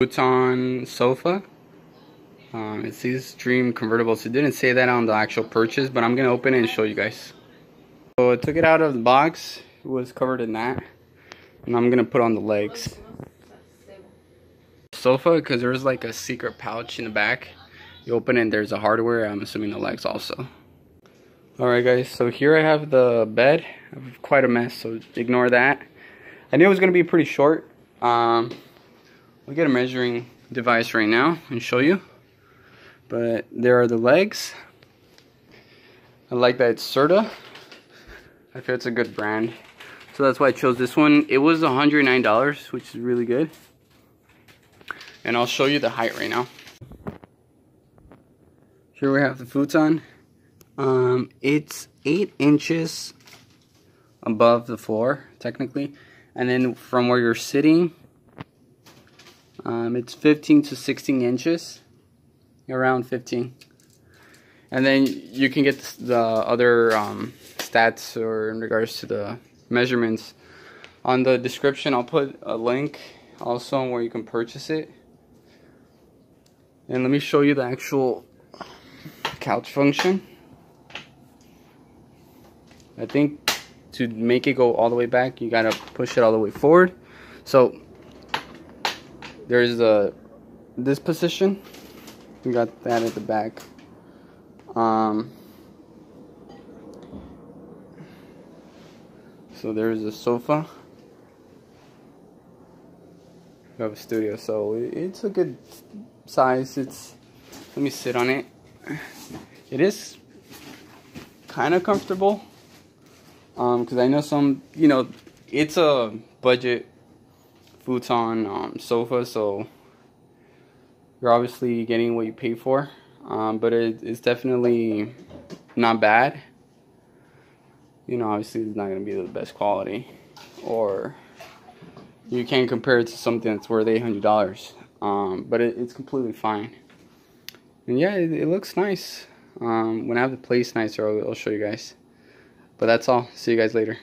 futon sofa. Um, it says Dream Convertibles. It didn't say that on the actual purchase, but I'm going to open it and show you guys. So I took it out of the box. It was covered in that. And I'm going to put on the legs. Sofa, because there's like a secret pouch in the back. You open it and there's a hardware. I'm assuming the legs also. Alright guys, so here I have the bed. I have quite a mess, so ignore that. I knew it was going to be pretty short. Um, We'll get a measuring device right now and show you. But there are the legs. I like that it's Serta. I feel it's a good brand. So that's why I chose this one. It was $109, which is really good. And I'll show you the height right now. Here we have the futon. Um, it's 8 inches above the floor, technically. And then from where you're sitting, um, it's 15 to 16 inches, around 15. And then you can get the other um, stats or in regards to the measurements on the description. I'll put a link also on where you can purchase it. And let me show you the actual couch function. I think to make it go all the way back, you gotta push it all the way forward. So there's a this position we got that at the back. Um, so there's a sofa. We have a studio so it's a good size. It's let me sit on it. It is kind of comfortable um because I know some you know it's a budget futon um, sofa, so you're obviously getting what you pay for. Um, but it, it's definitely not bad. You know, obviously it's not going to be the best quality, or you can't compare it to something that's worth eight hundred dollars. Um, but it, it's completely fine. And yeah, it, it looks nice. Um, when I have the place nicer, I'll, I'll show you guys. But that's all. See you guys later.